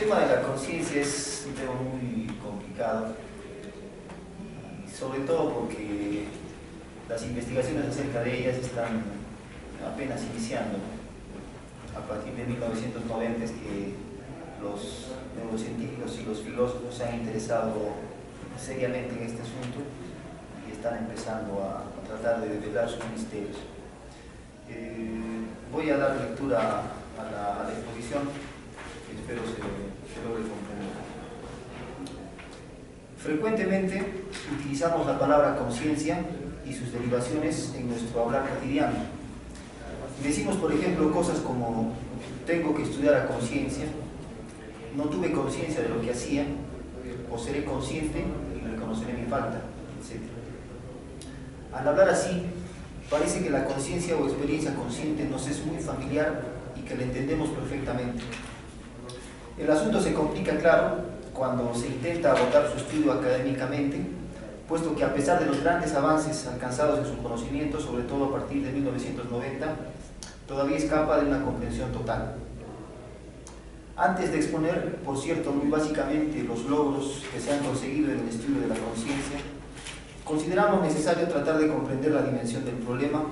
tema de la conciencia es un tema muy complicado, sobre todo porque las investigaciones acerca de ellas están apenas iniciando. A partir de 1990 es que los neurocientíficos y los filósofos se han interesado seriamente en este asunto y están empezando a, tratar de develar sus misterios. Eh, voy a dar lectura a la, a la exposición espero se, Frecuentemente utilizamos la palabra conciencia y sus derivaciones en nuestro hablar cotidiano. Decimos, por ejemplo, cosas como tengo que estudiar a conciencia, no tuve conciencia de lo que hacía, o seré consciente y reconoceré mi falta, etc. Al hablar así, parece que la conciencia o experiencia consciente nos es muy familiar y que la entendemos perfectamente. El asunto se complica, claro, cuando se intenta abordar su estudio académicamente, puesto que a pesar de los grandes avances alcanzados en su conocimiento, sobre todo a partir de 1990, todavía escapa de una comprensión total. Antes de exponer, por cierto, muy básicamente los logros que se han conseguido en el estudio de la conciencia, consideramos necesario tratar de comprender la dimensión del problema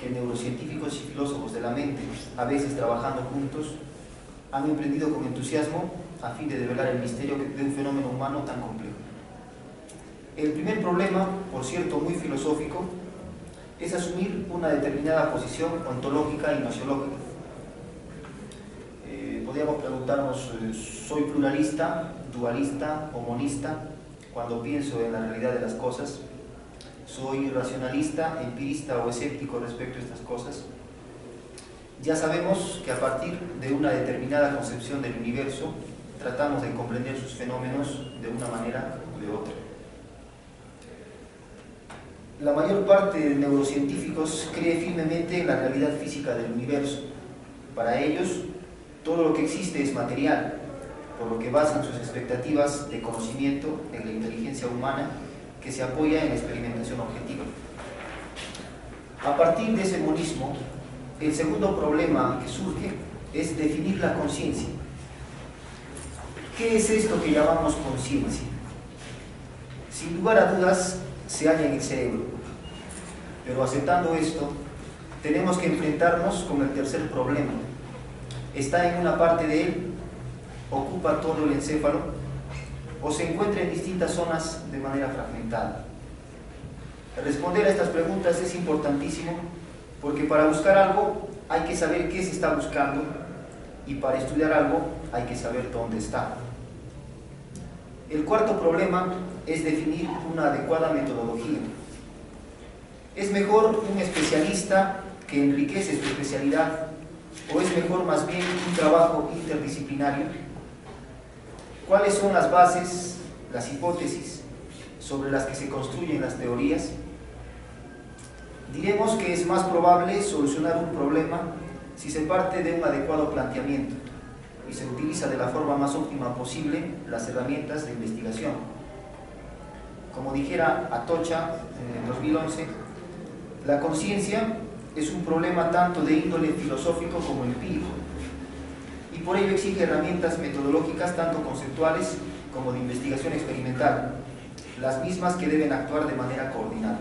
que neurocientíficos y filósofos de la mente, a veces trabajando juntos, han emprendido con entusiasmo a fin de develar el misterio de un fenómeno humano tan complejo. El primer problema, por cierto muy filosófico, es asumir una determinada posición ontológica y nociológica. Eh, podríamos preguntarnos, eh, ¿soy pluralista, dualista o monista cuando pienso en la realidad de las cosas? ¿Soy racionalista, empirista o escéptico respecto a estas cosas? Ya sabemos que a partir de una determinada concepción del universo, tratamos de comprender sus fenómenos de una manera o de otra. La mayor parte de neurocientíficos cree firmemente en la realidad física del universo. Para ellos, todo lo que existe es material, por lo que basan sus expectativas de conocimiento en la inteligencia humana que se apoya en la experimentación objetiva. A partir de ese monismo, el segundo problema que surge es definir la conciencia. ¿Qué es esto que llamamos conciencia? Sin lugar a dudas, se halla en el cerebro. Pero aceptando esto, tenemos que enfrentarnos con el tercer problema. ¿Está en una parte de él? ¿Ocupa todo el encéfalo? ¿O se encuentra en distintas zonas de manera fragmentada? Responder a estas preguntas es importantísimo porque para buscar algo hay que saber qué se está buscando y para estudiar algo hay que saber dónde está. El cuarto problema es definir una adecuada metodología. ¿Es mejor un especialista que enriquece su especialidad o es mejor más bien un trabajo interdisciplinario? ¿Cuáles son las bases, las hipótesis sobre las que se construyen las teorías? Diremos que es más probable solucionar un problema si se parte de un adecuado planteamiento y se utiliza de la forma más óptima posible las herramientas de investigación. Como dijera Atocha en el 2011, la conciencia es un problema tanto de índole filosófico como empírico y por ello exige herramientas metodológicas tanto conceptuales como de investigación experimental, las mismas que deben actuar de manera coordinada.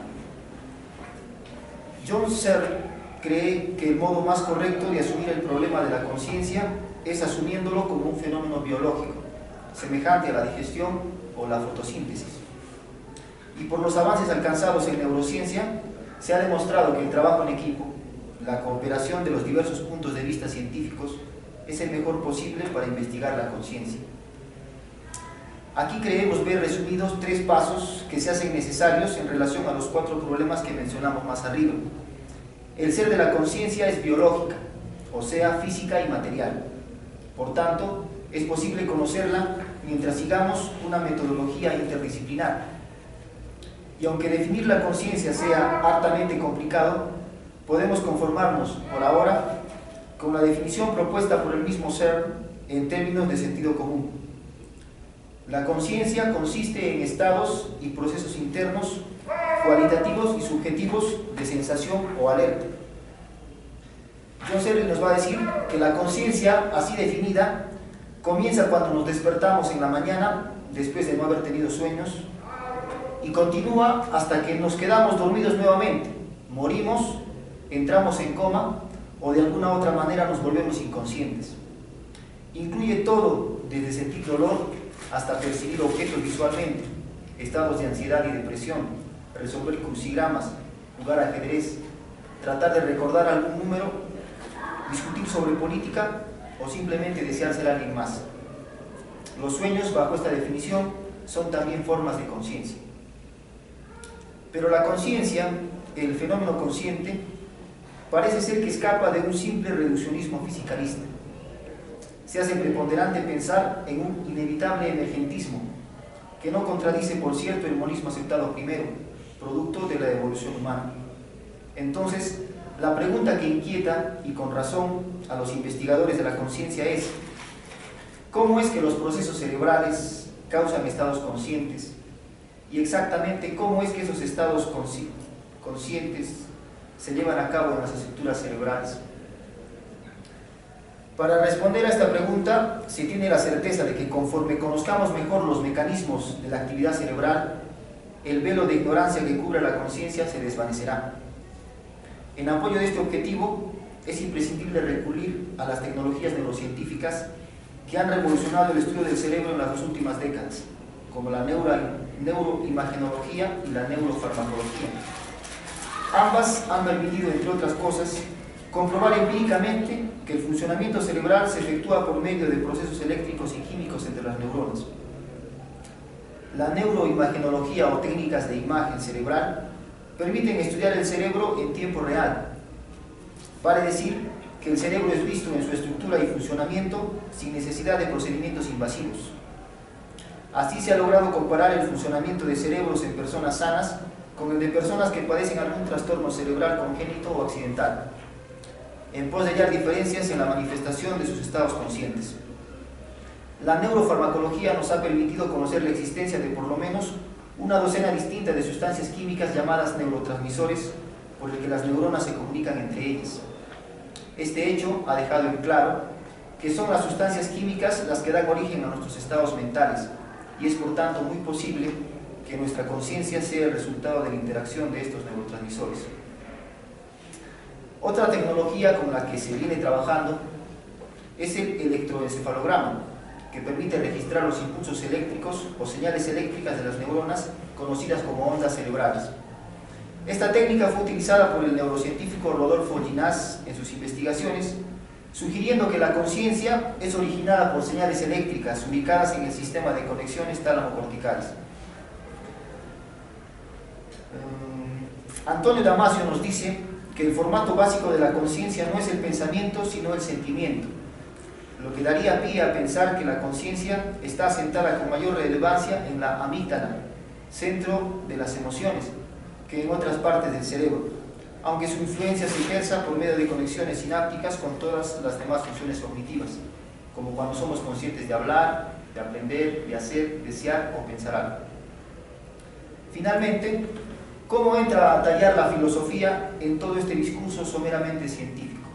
John Searle cree que el modo más correcto de asumir el problema de la conciencia es asumiéndolo como un fenómeno biológico, semejante a la digestión o la fotosíntesis. Y por los avances alcanzados en neurociencia, se ha demostrado que el trabajo en equipo, la cooperación de los diversos puntos de vista científicos, es el mejor posible para investigar la conciencia. Aquí creemos ver resumidos tres pasos que se hacen necesarios en relación a los cuatro problemas que mencionamos más arriba. El ser de la conciencia es biológica, o sea, física y material. Por tanto, es posible conocerla mientras sigamos una metodología interdisciplinar. Y aunque definir la conciencia sea hartamente complicado, podemos conformarnos, por ahora, con la definición propuesta por el mismo ser en términos de sentido común. La conciencia consiste en estados y procesos internos, cualitativos y subjetivos de sensación o alerta. John Searle nos va a decir que la conciencia, así definida, comienza cuando nos despertamos en la mañana, después de no haber tenido sueños, y continúa hasta que nos quedamos dormidos nuevamente, morimos, entramos en coma o de alguna otra manera nos volvemos inconscientes. Incluye todo, desde sentir dolor hasta percibir objetos visualmente, estados de ansiedad y depresión, resolver crucigramas, jugar ajedrez, tratar de recordar algún número, discutir sobre política o simplemente desear ser alguien más. Los sueños, bajo esta definición, son también formas de conciencia. Pero la conciencia, el fenómeno consciente, parece ser que escapa de un simple reduccionismo fisicalista. Se hace preponderante pensar en un inevitable emergentismo, que no contradice, por cierto, el monismo aceptado primero, producto de la evolución humana. Entonces, la pregunta que inquieta, y con razón, a los investigadores de la conciencia es, ¿cómo es que los procesos cerebrales causan estados conscientes? Y exactamente cómo es que esos estados conscientes se llevan a cabo en las estructuras cerebrales. Para responder a esta pregunta, se tiene la certeza de que conforme conozcamos mejor los mecanismos de la actividad cerebral, el velo de ignorancia que cubre la conciencia se desvanecerá. En apoyo de este objetivo, es imprescindible recurrir a las tecnologías neurocientíficas que han revolucionado el estudio del cerebro en las últimas décadas, como la neuroimagenología y la neurofarmacología. Ambas han permitido, entre otras cosas, comprobar empíricamente que el funcionamiento cerebral se efectúa por medio de procesos eléctricos y químicos entre las neuronas. La neuroimagenología o técnicas de imagen cerebral permiten estudiar el cerebro en tiempo real. Vale decir que el cerebro es visto en su estructura y funcionamiento sin necesidad de procedimientos invasivos. Así se ha logrado comparar el funcionamiento de cerebros en personas sanas con el de personas que padecen algún trastorno cerebral congénito o accidental, en pos de hallar diferencias en la manifestación de sus estados conscientes. La neurofarmacología nos ha permitido conocer la existencia de por lo menos una docena distinta de sustancias químicas llamadas neurotransmisores por el que las neuronas se comunican entre ellas. Este hecho ha dejado en claro que son las sustancias químicas las que dan origen a nuestros estados mentales y es por tanto muy posible que nuestra conciencia sea el resultado de la interacción de estos neurotransmisores. Otra tecnología con la que se viene trabajando es el electroencefalograma, que permite registrar los impulsos eléctricos o señales eléctricas de las neuronas conocidas como ondas cerebrales. Esta técnica fue utilizada por el neurocientífico Rodolfo Ginás en sus investigaciones, sugiriendo que la conciencia es originada por señales eléctricas ubicadas en el sistema de conexiones tálamo-corticales. Mm, Antonio Damasio nos dice que el formato básico de la conciencia no es el pensamiento, sino el sentimiento lo que daría pie a pensar que la conciencia está asentada con mayor relevancia en la amígdala, centro de las emociones, que en otras partes del cerebro, aunque su influencia se ejerza por medio de conexiones sinápticas con todas las demás funciones cognitivas, como cuando somos conscientes de hablar, de aprender, de hacer, desear o pensar algo. Finalmente, ¿cómo entra a tallar la filosofía en todo este discurso someramente científico?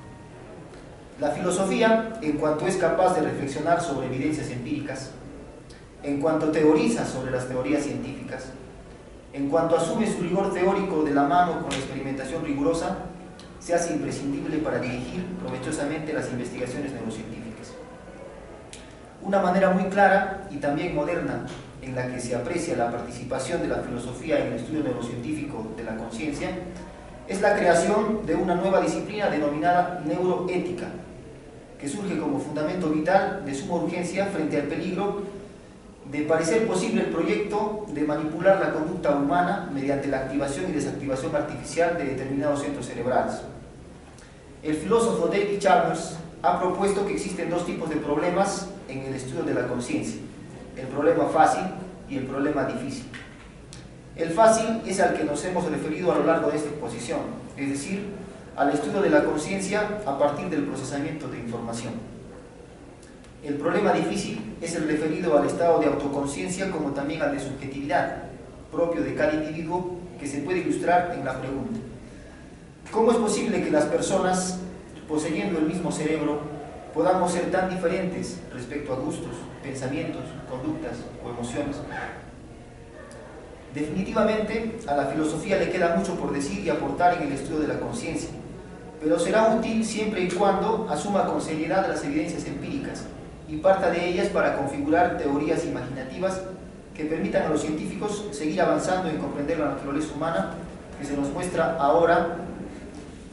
La filosofía, en cuanto es capaz de reflexionar sobre evidencias empíricas, en cuanto teoriza sobre las teorías científicas, en cuanto asume su rigor teórico de la mano con la experimentación rigurosa, se hace imprescindible para dirigir provechosamente las investigaciones neurocientíficas. Una manera muy clara y también moderna en la que se aprecia la participación de la filosofía en el estudio neurocientífico de la conciencia es la creación de una nueva disciplina denominada neuroética, que surge como fundamento vital de suma urgencia frente al peligro de parecer posible el proyecto de manipular la conducta humana mediante la activación y desactivación artificial de determinados centros cerebrales. El filósofo David Chalmers ha propuesto que existen dos tipos de problemas en el estudio de la conciencia, el problema fácil y el problema difícil. El fácil es al que nos hemos referido a lo largo de esta exposición, es decir, al estudio de la conciencia a partir del procesamiento de información. El problema difícil es el referido al estado de autoconciencia como también al de subjetividad, propio de cada individuo, que se puede ilustrar en la pregunta. ¿Cómo es posible que las personas, poseyendo el mismo cerebro, podamos ser tan diferentes respecto a gustos, pensamientos, conductas o emociones. Definitivamente, a la filosofía le queda mucho por decir y aportar en el estudio de la conciencia, pero será útil siempre y cuando asuma con seriedad las evidencias empíricas y parta de ellas para configurar teorías imaginativas que permitan a los científicos seguir avanzando en comprender la naturaleza humana que se nos muestra ahora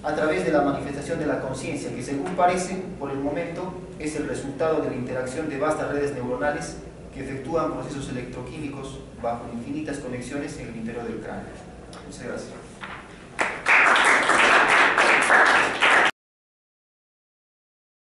a través de la manifestación de la conciencia, que según parece, por el momento, es el resultado de la interacción de vastas redes neuronales que efectúan procesos electroquímicos bajo infinitas conexiones en el interior del cráneo. Muchas gracias.